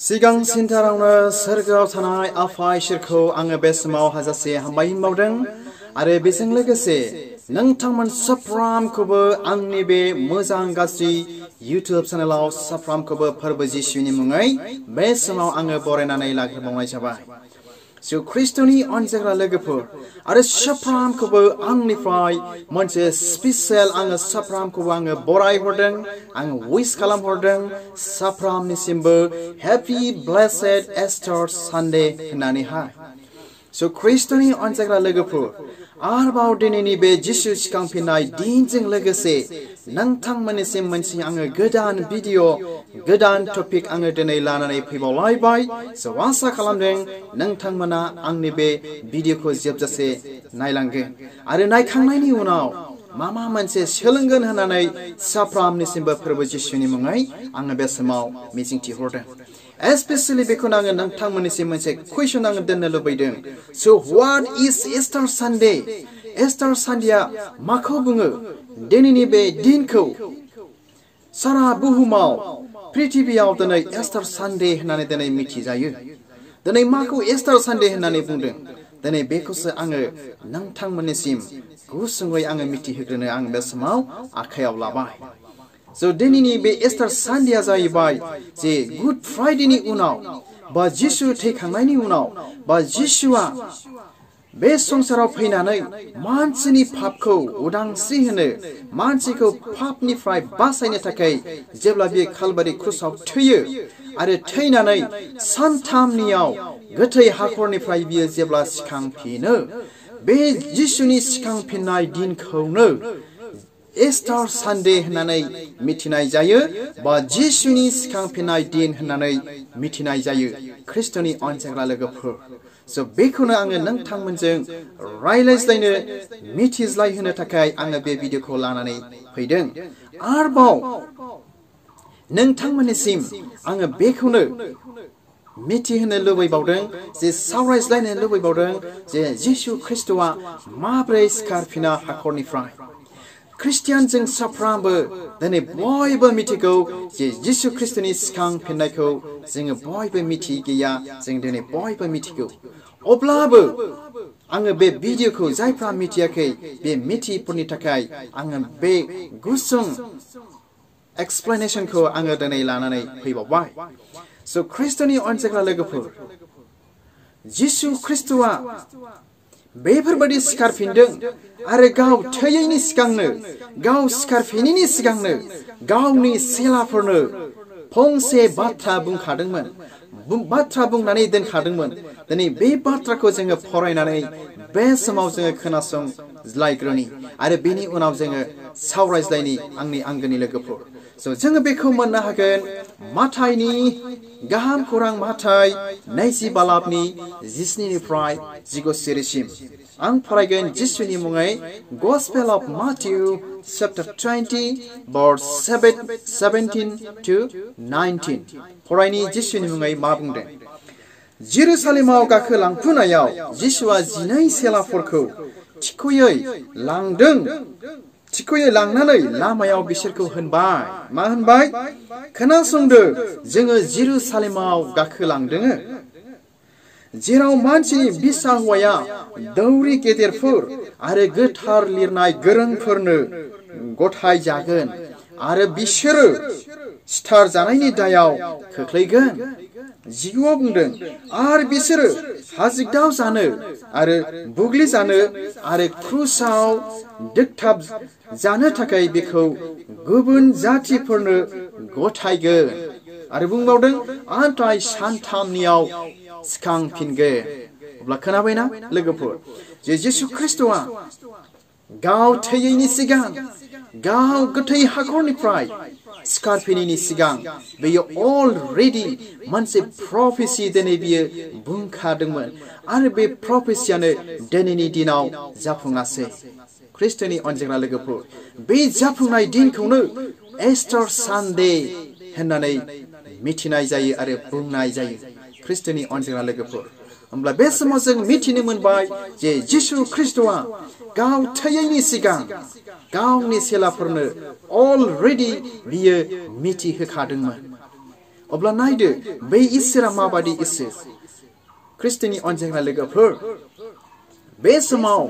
सिगां सिन्थारावनो सोरगोआव थानाय आफा इसोरखौ आङो बे समाव हाजासे हामबाय मावदों आरो बेजों लोगोसे नोंथांमोन साफ्रामखौबो आंनि बे मोजां गाज्रि इउटुब चेनेलाव साफ्रामखौबो फोरबो जिसुनि मुङै बे समाव आङो बरायनानै लाग्रोबावनाय जाबाय। जिउ ख्रिस्ट'नि अनजाग्रा लोगोफोर आरो साफ्रामखौबो आंनिफ्राय मोनसे स्पेसियेल आङो साफ्रामखौबो आङो बरायहरदों आङो विश खालामहरदों साफ्रामनिसिमबो हेपि ब्लेसेड एस्टार सानडे होननानैहाय स' ख्रिस्ट'नि अनजाग्रा लोगोफोर आरोबाव दिनैनि बे जिसु सिखांफिननाय दिनजों लोगोसे नोंथांमोननिसिम मोनसे आङो गोदान भिडिअ गोदान टपिक आङो दिनै लानानै फैबावलायबाय स' आसा खालामदों नोंथांमोना आंनि बे भिडिअखौ जोबजासे नायलांगोन आरो नायखांनायनि उनाव मा मा मोनसे सोलोंगोन होननानै साफ्रामनिसिमबो फोरबो जिसुनि मुङै आङो बे समाव मिजिंथिहरदों especially because nang nang thang mani sima che question nang den lo bai ding so what is easter sunday? Easter sunday makho bungu denini be din ko sara buhumao prithvi yaw den easter sunday hnane den mi chi jayu. Den ma ko easter sunday hnane bung ding den be ko se ang nang thang mani sim gu sungoi ang mi ti hekne ang besmao akhayaw labai दिनैनि बे star सानडेया जाहैबाय जे good फ्राइडेनि उनाव बा जिसु थैखांनायनि उनाव बा जिसुआ बे संसाराव फैनानै मानसिनि पापखौ उदांस्रि होनो मानसिखौ पापनिफ्राय बासायनो थाखाय जेब्ला बे खालबारि क्रुसाव थैयो आरो थैनानै सानथामनियाव गोथै हाखरनिफ्राय बियो जेब्ला सिखांफिनो बे जिसुनि सिखांफिननाय दिनखौनो इस्टार सानडे होननानै मिथिनाय जायो बा जिसुनि सिखांफिननाय दिन होननानै मिथिनाय जायो ख्रिस्ट'नि अनसायग्रा लोगोफोर स' बेखौनो आङो नोंथांमोनजों रायज्लायज्लायनो मिथिज्लायहोनो थाखाय आङो बे भिडिअखौ लानानै फैदों आरोबाव नोंथांमोननिसिम आङो बेखौनो मिथिहोनो लुबैबावदों जे सावरायज्लायनो लुबैबावदों जे जिसु ख्रिस्ट'आ माब्रै सिखारफिना हाखरनिफ्राय ख्रिस्टियान जों साफ्रामबो दिनै बयबो मिथिगौ जे जिसु ख्रिस्टनि सिखांफिननायखौ जोङो बयबो मिथिगैया जों दिनै बयबो मिथिगौ अब्लाबो आङो बे भिडिअखौ जायफ्रा मिथियाखै बे मिथियैफोरनि थाखाय आङो बे गुसुं एक्सप्लेनेसनखौ आङो दिनै लानानै फैबावबाय स' ख्रिस्टनि अनसायग्रा लोगोफोर जिसु ख्रिस्ट'आ बेफोरबायदि सिखारफिनदों। आरो गाव थैयैनि सिगांनो गाव सिखारफिनैनि सिगांनो गावनि सेलाफोरनो फंसे बाथ्रा बुंखादोंमोन। बाथ्रा बुंनानै दोनखादोंमोन। दिनै बे बाथ्राखौ जोङो फरायनानै बे समाव जोङो खोनासंलायग्रोनि आरो बेनि उनाव जोङो सावरायज्लायनि आंनि आंगोनि लोगोफोर। जोङो बेखौ मोननो हागोन माथाइनि गाहाम खौरां माथाइ नैजि बालाबनि जिस्निनिफ्राय जिगु सिरिसिम आं फरायगोन जिसुनि मुङै gospel of Matthew chapter 20 verse 7 17 to 19 फरायनि जिसुनि मुङै मा बुंदों जेरुसालेमाव गाखोलांफुनायाव जिसुआ जिनै सेलाफोरखौ थिखुयै लांदों chikoye langnanai lamayaw bisherko hanbai ma hanbai khanasungdo jengo e jerusalemau gakhulangdung jeraw manchini bisahwaya dawri keterfur are gothar lirnai gorongfurno gothai jagan are bisher sitar janaini dayaw khoklaigan जिगुआव बुंदों आरो बिसोरो हाजिगदाव जानो आरो बुग्लि जानो आरो क्रुसाव दोगथाब जानो थाखाय बेखौ गुबुन जातिफोरनो गथायगोन आरो बुंबावदों आन्थाय सानथामनियाव सिखांफिनगोन अब्ला खोनाबायना लोगोफोर जे जिसु ख्रिस्ट'आ गाव थैयैनि सिगां गाव गोथै हाखरनिफ्राय सिखारफिनैनि सिगां बेयो अलरेडि मोनसे प्रफेसि दिनै बियो बुंखादोंमोन आरो बे प्रफेसियानो दिनैनि दिनाव जाफुङासै ख्रिस्टनि अनजाग्रा लोगोफोर बे जाफुंनाय दिनखौनो एस्टार सानडे होननानै मिथिनाय जायो आरो बुंनाय जायो ख्रिस्टनि अनजाग्रा लोगोफोर होमब्ला बे समाव जों मिथिनो मोनबाय जे जिसु ख्रिस्ट'आ गाव थैयैनि सिगां गावनि सेलाफोरनो अलरेडि बियो मिथिहोखादोंमोन अब्ला नायदो बै इसोरा माबादि इसोर ख्रिस्टनि अनजायग्रा लोगोफोर बे समाव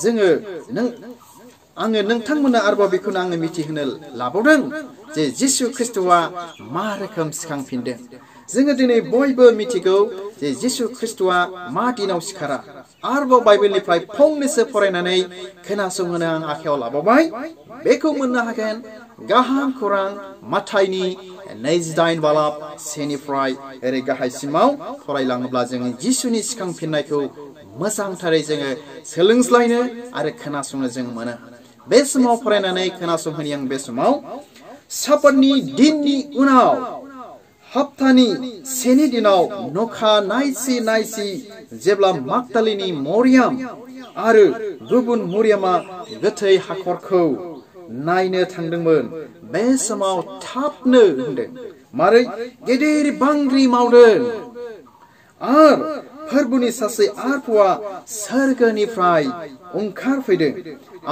जोङो नों आङो नोंथांमोननो आरोबाव बेखौनो आङो मिथिहोनो लाबावदों जे जिसु ख्रिस्ट'आ मा रोखोम सिखांफिनदों जोङो दिनै बयबो मिथिगौ जे जिसु ख्रिस्ट'आ मा दिनाव सिखारा आरोबाव बाइबेलनिफ्राय फंनैसो फरायनानै खोनासंहोनो आं आखायाव लाबावबाय बेखौ मोननो हागोन गाहाम खौरां माथाइनि नैजिदाइन बालाब सेनिफ्राय ओरै गाहायसिमाव फरायलाङोब्ला जोङो जिसुनि सिखांफिननायखौ मोजांथारै जोङो सोलोंस्लायनो आरो खोनासंनो जों मोनो बे समाव फरायनानै खोनासंहोनि आं बे समाव सापतनि दिननि उनाव हाप्तानि सेनि दिनाव नखा नायसि नायसि जेब्ला माक्तालिनि मरियाम आरो गुबुन मरियामा गोथै हाखरखौ नायनो थांदोंमोन बे समाव थाबनो होनदों मारै गेदेर बांग्रि मावदों आर फोरबोनि सासे आरफुआ सोरगोनिफ्राय ओंखारफैदों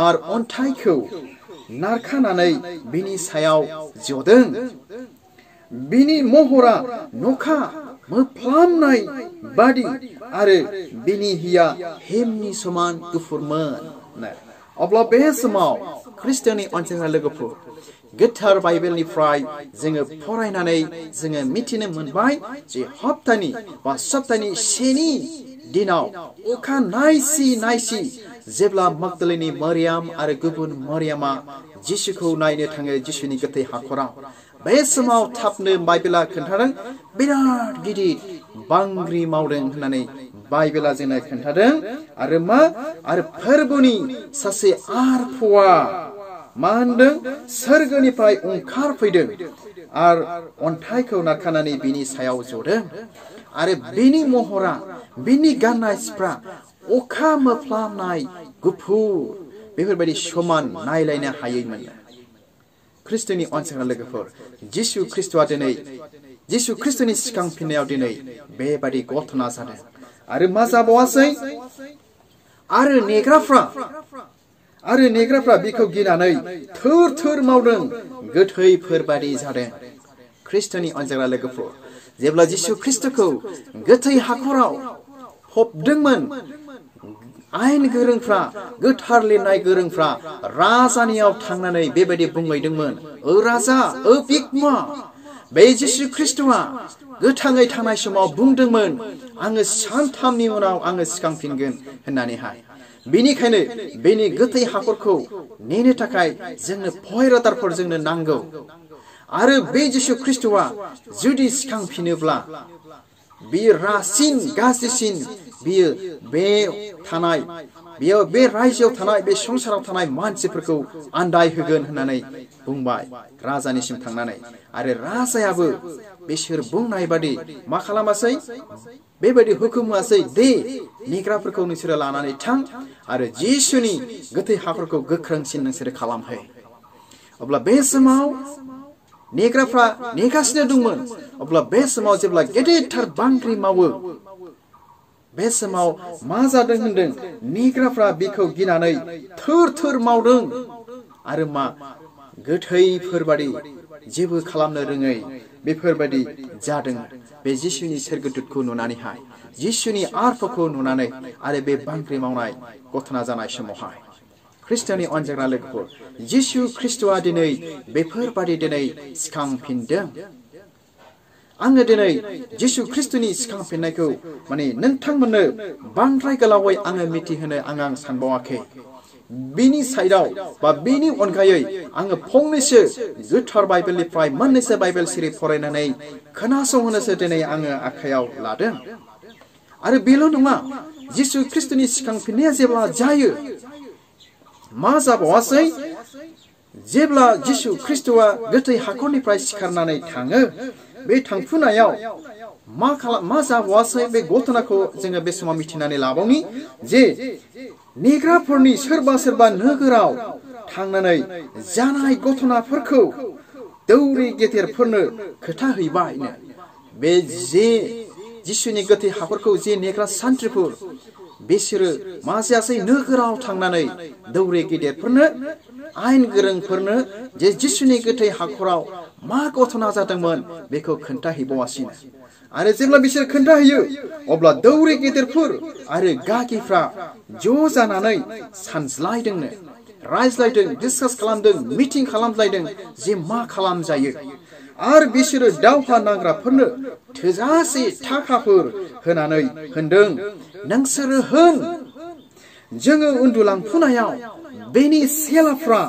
आर अन्थाइखौ नारखानानै बिनि सायाव जदों बिनि महरा नखा मोफ्लामनाय बादि आरो बिनि हिया हेमनि समान गुफुरमोन। अब्ला बे समाव ख्रिस्टियाननि अनसायग्रा लोगोफोर गोथार बाइबेलनिफ्राय जोङो फरायनानै जोङो मिथिनो मोनबाय जे हप्तानि बा सप्तानि सेनि दिनाव अखा नायसि नायसि जेब्ला मगदलिनि मरियाम आरो गुबुन मरियामा जिसुखौ नायनो थाङो जिसुनि गोथै हाखराव बे समाव थाबनो बाइबेला खोन्थादों बिराद गिदिर बांग्रि मावदों होननानै बाइबेला जोंनो खोन्थादों आरो मा आरो फोरबोनि सासे आरफुआ मा होनदों सोरगोनिफ्राय ओंखारफैदों आरो अन्थाइखौ नारखानानै बिनि सायाव जदों आरो बिनि महरा बिनि गाननाय सिफ्रा अखा मोफ्लामनाय गुफुर बेफोरबायदि समान नायलायनो हायैमोन ख्रिस्टनि अनसायग्रा लोगोफोर जिसु ख्रिस्टआ दिनै जिसु ख्रिस्टनि सिखांफिननायाव दिनै बेबादि घटना जादों आरो मा जाबावासै आरो नेग्राफ्रा आरो नेग्राफ्रा बिखौ गिनानै थोर थोर मावदों गोथैफोर बादि जादों ख्रिस्टनि अनजाग्रा लोगोफोर जेब्ला जिसु ख्रिस्टखौ गोथै हाखराव फबदोंमोन आयेन गोरोंफ्रा गोथार लिरनाय गोरोंफ्रा राजानियाव थांनानै बेबायदि बुंहैदोंमोन ओ राजा ओ बिगमा बे जिसु ख्रिस्टआ गोथाङै थानाय समाव बुंदोंमोन आङो सानथामनि उनाव आङो सिखांफिनगोन होननानैहाय बेनिखायनो बेनि गोथै हाखरखौ नेनो थाखाय जोंनो फयरादारफोर जोंनो नांगौ आरो बे जिसु ख्रिस्टआ जुदि सिखांफिनोब्ला बियो रासिन गाज्रिसिन बियो बे थानाय बेयो बे रायजोआव थानाय बे संसाराव थानाय मानसिफोरखौ आन्दाय होगोन होननानै बुंबाय राजानिसिम थांनानै आरो राजायाबो बिसोर बुंनाय बादि मा खालामासै बेबायदि हुकुम दे नेग्राफोरखौ नोंसोरो लानानै थां आरो जिसुनि गोथै हाफोरखौ गोख्रोंसिन नोंसोरो खालामहै अब्ला बे समाव नेग्राफ्रा नेगासिनो दंमोन। अब्ला बे समाव जेब्ला गेदेरथार बांग्रि मावो, बे समाव मा जादों होनदों? नेग्राफ्रा बिखौ गिनानै थोर थोर मावदों। आरो मा? गोथैफोरबादि जेबो खालामनो रोङै बेफोरबायदि जादों। बे जिसुनि सोरगोदुतखौ नुनानैहाय, जिसुनि आर्फखौ नुनानै आरो बे बांग्रि मावनाय घटना जानाय समावहाय। ख्रिस्टनि अनजाग्रा लोगोफोर जिसु ख्रिस्टआ दिनै बेफोरबादि दिनै सिखांफिनदों। आङो दिनै जिसु ख्रिस्टनि सिखांफिननायखौ माने नोंथांमोननो बांद्राय गोलावै आङो मिथिहोनो आं आं सानबावाखै। बिनि साइडआव बा बिनि अनगायै आङो फंनैसो गोथार बाइबेलनिफ्राय मोननैसो बाइबेल सिरि फरायनानै खोनासंहोनोसो दिनै आङो आखायाव लादों। आरो बेल' नङा जिसु ख्रिस्टनि सिखांफिननाया जेब्ला जायो मा जाबावासै जेब्ला जिसु ख्रिस्टआ गोथै हाखरनिफ्राय सिखारनानै थाङो बे थांफुनायाव मा खालाम मा जाबावासै बे घटनाखौ जोङो बे समाव मिथिनानै लाबावनि जे नेग्राफोरनि सोरबा सोरबा नोगोराव थांनानै जानाय घटनाफोरखौ दौरि गेदेरफोरनो खोथाहैबायनो। बे जे जिसुनि गोथै हाखरखौ जे नेग्रा सान्थ्रिफोर 베시르 마시아세 너그라우 탕나네 더우레기 데프르 아인 그릉 퍼르 제 지스니 그테 하코라우 마 고토나자당먼 베코 칸타 히보와신 아레 제블라 미시르 칸타 히유 오블라 더우레기 데프르 아레 가키프라 조자나네 산슬라이딩네 라이슬라이딩 디스커스 칼람딩 미팅 칼람슬라이딩 제마 칼람 자유 आरो बिसोरो दावहा नांग्राफोरनो थोजासे थाखाफोर होनानै होनदों नोंसोरो होन जोङो उन्दुलांफुनायाव बेनि सेलाफ्रा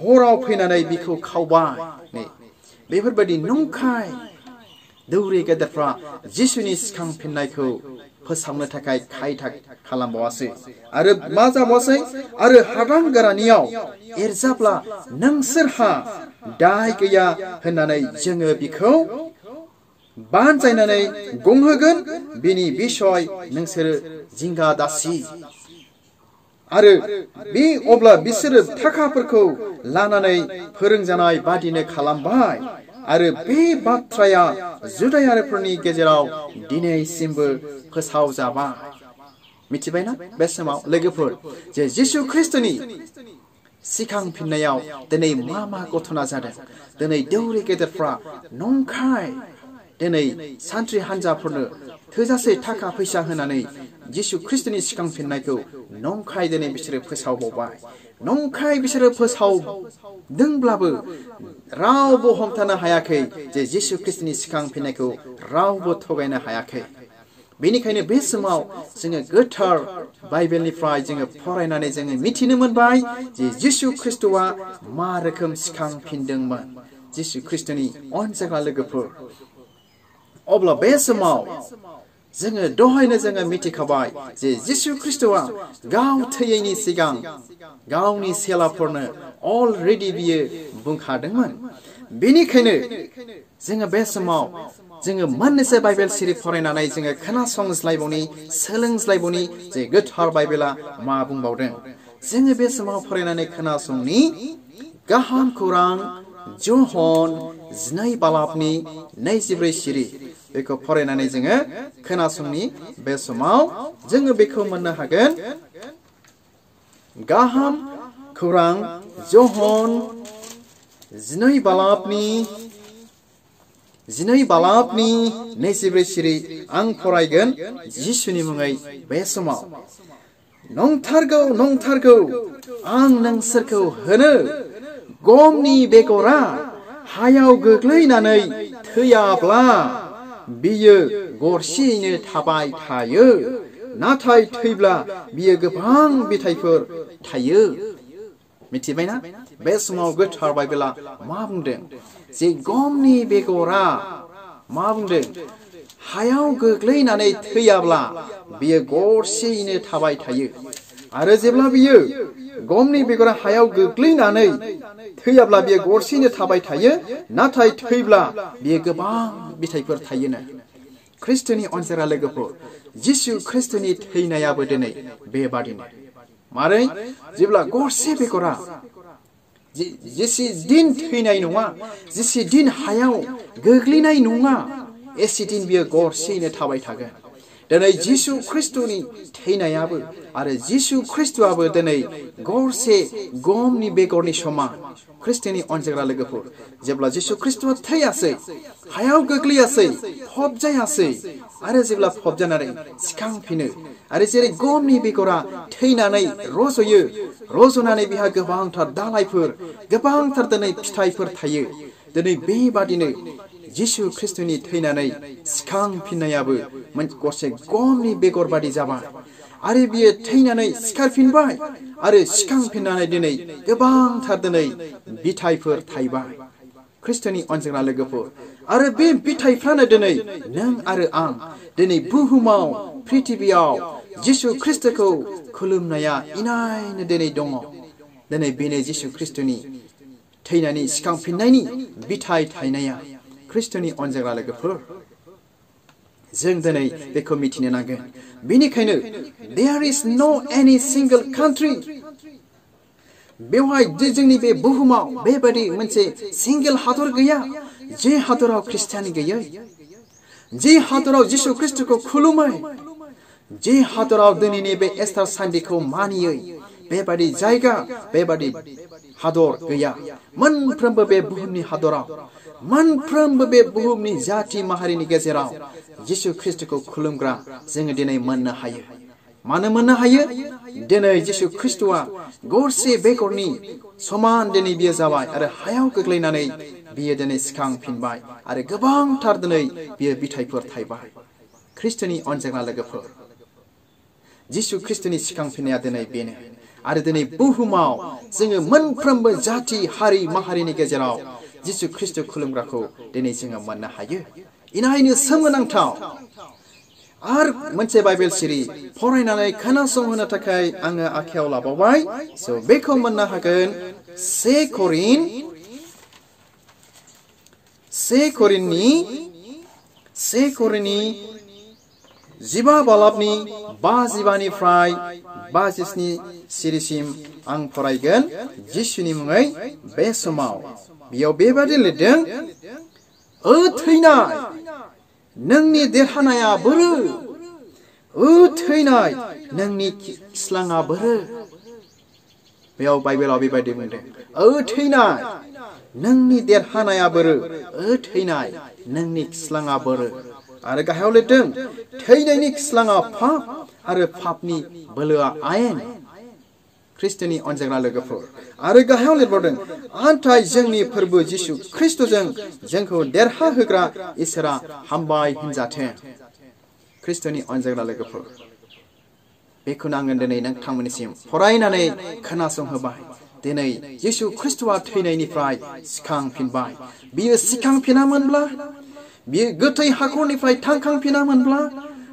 हराव फैनानै बिखौ खावबाय बेफोरबायदि नंखाय दौरि गेदेरफ्रा जिसुनि सिखांफिननायखौ फोसाबनो थाखाय खायथा खालामबावासै। आरो मा जाबावासै आरो हादां गोरानियाव एरजाब्ला नोंसोरहा दाय गैया होननानै जोङो बिखौ बानजायनानै गंहोगोन बिनि बिसय नोंसोरो जिंगा दासि। आरो बे अब्ला बिसोरो थाखाफोरखौ लानानै फोरोंजानाय बादिनो खालामबाय। आरो बे बाथ्राया जुदायारिफोरनि गेजेराव दिनैसिमबो फोसावजाबाय मिथिबायना बे समाव लोगोफोर जे जिसु ख्रिस्टनि सिखांफिननायाव दिनै मा मा घटना जादों दिनै दौरि गेदेरफ्रा नंखाय दिनै सान्थ्रि हान्जाफोरनो थोजासे थाखा फैसा होनानै जिसु ख्रिस्टनि सिखांफिननायखौ नंखाय दिनै बिसोरो फोसावबावबाय नंखाय बिसोरो फोसावदोंब्लाबो रावबो हमथानो हायाखै जे जिसु ख्रिस्टनि सिखांफिननायखौ रावबो थगायनो हायाखै बेनिखायनो बे समाव जोङो गोथार बाइबेलनिफ्राय जोङो फरायनानै जोङो मिथिनो मोनबाय जे जिसु ख्रिस्टआ मा रोखोम सिखांफिनदोंमोन जिसु ख्रिस्टनि अनजाग्रा लोगोफोर अब्ला बे समाव जोङो दहायनो जोङो मिथिखाबाय जे जिसु ख्रिस्टआ गाव थैयैनि सिगां गावनि सेलाफोरनो अलरेडि बियो बुंखादोंमोन बेनिखायनो जोङो बे समाव जोङो मोननैसो बाइबेल सिरि फरायनानै जोङो खोनासंज्लायबावनि सोलोंज्लायबावनि जे गोथार बाइबेला मा बुंबावदों जोङो बे समाव फरायनानै खोनासंनि गाहाम खौरां जहन जिनै बालाबनि नैजिब्रै सिरि बेखौ फरायनानै जोङो खोनासंनि बे समाव जोङो बेखौ मोननो हागोन। गाहाम खौरां जहन जिनै बालाबनि जिनै बालाबनि नैजिब्रै सिरि आं फरायगोन जिसुनि मुङै बे समाव। नंथारगौ नंथारगौ, आं नोंसोरखौ होनो गमनि बेगरा हायाव गोग्लैनानै थैयाब्ला बियो गरसेयैनो थाबाय थायो नाथाय थैब्ला बियो गोबां बिथाइफोर थायो मिथिबायना बे समाव गोथार बाइबेला मा बुंदों जे गमनि बेगरा मा बुंदों हायाव गोग्लैनानै थैयाब्ला बियो गरसेयैनो थाबाय थायो आरो जेब्ला बियो गमनि बेगरा हायाव गोग्लैनानै थैयाब्ला बियो गरसेयैनो थाबाय थायो नाथाय थैब्ला बियो गोबां बिथाइफोर थायोनो ख्रिस्टनि अनजारा लोगोफोर जिसु ख्रिस्टनि थैनायाबो दिनै बेबादिनो मारै जेब्ला गरसे बेगरा जेसे दिन थैनाय नङा जेसे दिन हायाव गोग्लैनाय नङा एसे दिन बियो गरसेयैनो थाबाय थागोन दिनै जिसु ख्रिस्टनि थैनायाबो आरो जिसु ख्रिस्टआबो दिनै गरसे गमनि बेगरनि समान ख्रिस्टनि अनजाग्रा लोगोफोर। जेब्ला जिसु ख्रिस्टआ थैयासै हायाव गोग्लैयासै फबजायासै आरो जेब्ला फबजानानै सिखांफिनो आरो जेरै गमनि बेगरा थैनानै रज'यो, रज'नानै बेहा गोबांथार दालायफोर, गोबांथार दिनै फिथाइफोर थायो। दिनै बेबादिनो जिसु ख्रिस्टनि थैनानै सिखांफिननायाबो गरसे गमनि बेगर जाबाय, आरो बियो थैनानै सिखारफिनबाय आरो सिखांफिननानै दिनै गोबांथार दिनै बिथाइफोर थाइबाय ख्रिस्टनि अनजाग्रा लोगोफोर आरो बे बिथाइफ्रानो दिनै नों आरो आं दिनै बुहुमाव पृथिबियाव जिसु ख्रिस्टखौ खुलुमनाया इनायनो दिनै दङ दिनै बेनो जिसु ख्रिस्टनि थैनानै सिखांफिननायनि बिथाइ थायनाया ख्रिस्टनि अनजाग्रा लोगोफोर जों दिनै बेखौ मिथिनो नांगोन बेनिखायनो there is no any single country बेवहाय जोंनि बे बुहुमाव बेबायदि मोनसे सिंगेल हादर गैया जे हादराव ख्रिस्टियान गैयै जे हादराव जिसु ख्रिस्टखौ खुलुमै जे हादराव दिनैनि बे एस्टार सान्डेखौ मानियै बेबादि जायगा बेबादि हादर गैया मोनफ्रोमबो बे बुहुमनि हादराव मोनफ्रोमबो बे बुहुमनि जाति माहारिनि गेजेराव जिसु ख्रिस्टखौ खुलुमग्रा जोङो दिनै मोननो हायो मानो मोननो हायो दिनै जिसु ख्रिस्टआ गरसे बेगरनि समान दिनै बियो जाबाय आरो हायाव गोग्लैनानै बियो दिनै सिखांफिनबाय आरो गोबांथार दिनै बियो बिथाइफोर थाइबाय ख्रिस्टनि अनजाग्रा लोगोफोर जिसु ख्रिस्टनि सिखांफिननाया दिनै बेनो आरो दिनै बुहुमाव जोङो मोनफ्रोमबो जाति हारि माहारिनि गेजेराव जिसु ख्रिस्ट खुलुमग्राखौ दिनै जोङो मोननो हायो इनायनो सोमोनांथाव आरो मोनसे बाइबेल सिरि फरायनानै खोनासंहोनो थाखाय आङो आखायाव लाबावबाय स' बेखौ मोननो हागोन से करिन से करिननि से करिननि जिबा बालाबनि बा जिबानिफ्राय बाजिस्नि सिरिसिम आं फरायगोन जिसुनि मुङै बे समाव बेयाव बेबादि लिरदों ओ थैनाय नोंनि देरहानाया बोरो ओ थैनाय नोंनि खिस्लाङा बोरो बेयाव बाइबेलाव बेबायदि बुंदों ओ थैनाय नोंनि देरहानाया बोरो ओ थैनाय नोंनि खिस्लाङा बोरो आरो गाहायाव लिरदों थैनायनि खिस्लाङा फाप आरो फापनि बोलोआ आयेन ख्रिस्टनि अनजाग्रा लोगोफोर आरो गाहायाव लिरबावदों आन्थाय जोंनि फोरबो जिसु ख्रिस्टजों जोंखौ देरहा होग्रा इसोरा हामबाय होनजाथों ख्रिस्टनि अनजाग्रा लोगोफोर बेखौनो आङो दिनै नोंथांमोननिसिम फरायनानै खोनासंहोबाय दिनै जिसु ख्रिस्टआ थैनायनिफ्राय सिखांफिनबाय बियो सिखांफिनामोनब्ला बियो गोथै हाखरनिफ्राय थांखांफिनामोनब्ला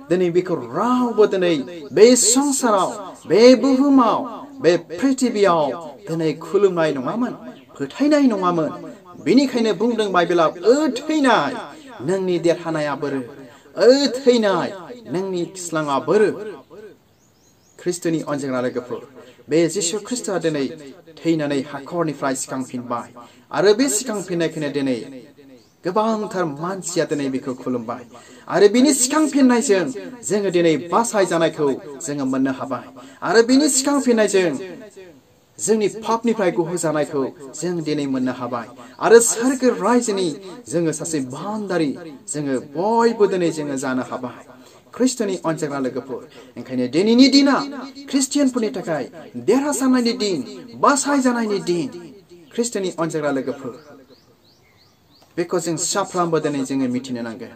दिनै बेखौ रावबो दिनै बे संसाराव बे बुहुमाव बे पृथिबियाव दिनै खुलुमनाय नङामोन फोथायनाय नङामोन बेनिखायनो बुंदों बाइबेलाव ओ थैनाय नोंनि देरहानाया बोरो ओ थैनाय नोंनि खिस्लाङा बोरो ख्रिस्टनि अनजाग्रा लोगोफोर बे जिसु ख्रिस्टआ दिनै थैनानै हाखरनिफ्राय सिखांफिनबाय आरो बे सिखांफिननायखौनो दिनै गोबांथार मानसिया दिनै बेखौ खुलुमबाय आरो बिनि सिखांफिननायजों जोङो दिनै बासाय जानायखौ जोङो मोननो हाबाय। आरो बिनि सिखांफिननायजों जोंनि पापनिफ्राय गहोजानायखौ जों दिनै मोननो हाबाय। आरो सोरगो रायजोनि जोङो सासे बान्दारि जोङो बयबो दिनै जोङो जानो हाबाय। ख्रिस्टनि अनजाग्रा लोगोफोर ओंखायनो दिनैनि दिना ख्रिस्टियानफोरनि थाखाय देरहासारनायनि दिन बासाय जानायनि दिन ख्रिस्टनि अनजाग्रा लोगोफोर। बेखौ जों साफ्रोमबो दिनै जोङो मिथिनो नांगोन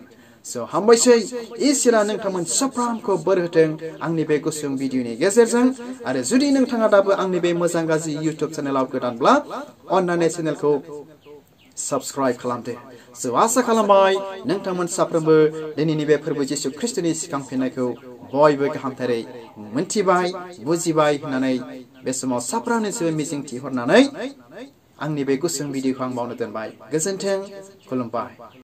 स' हामबायसै इसोरा नोंथांमोन साफ्रोमखौ बोर होथों आंनि बे गुसुं भिडिअनि गेजेरजों आरो जुदि नोंथाङा दाबो आंनि बे मोजां गाज्रि इउटुब चेनेलाव गोदानब्ला अन्नानै चेनेलखौ साबस्क्राइब खालामदो स' आसा खालामबाय नोंथांमोन साफ्रोमबो दिनैनि बे फोरबो जिसु ख्रिस्टनि सिखांफिननायखौ बयबो गाहामथारै मोनथिबाय बुजिबाय होननानै बे समाव साफ्रोमनोसो मिजिंथिहरनानै आंनि बे गुसुं भिडिअखौ आं मावनो दोनबाय गोजोन्थों खुलुमबाय